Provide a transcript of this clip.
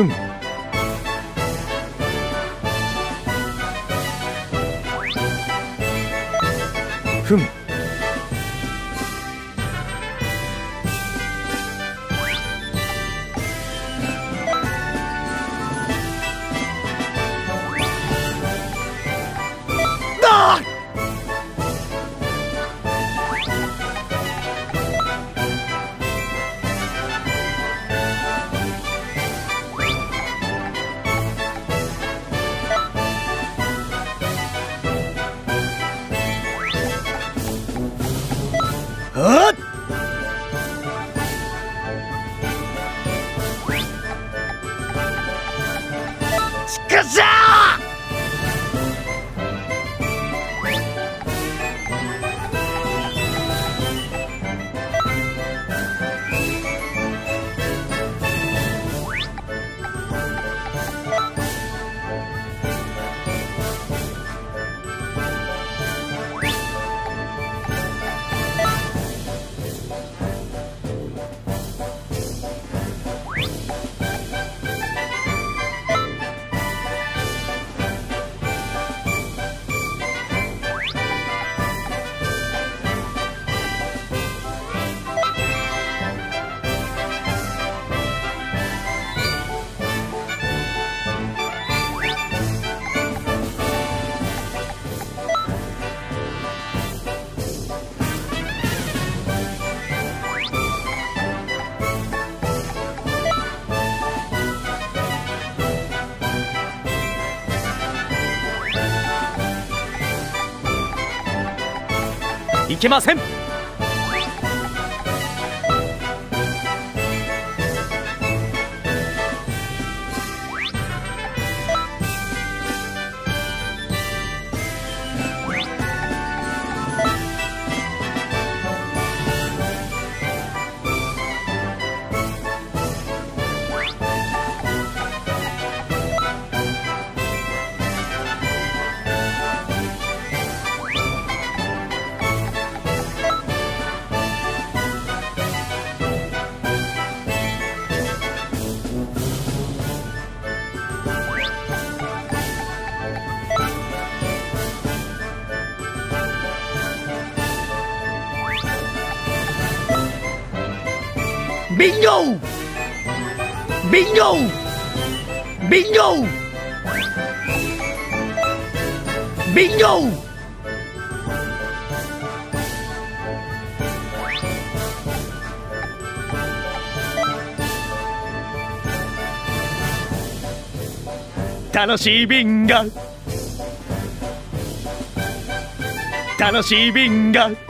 くんふん Cause I. いけません。Bingo! Bingo! Bingo! Bingo! Tanoshi Bingo! Bingo!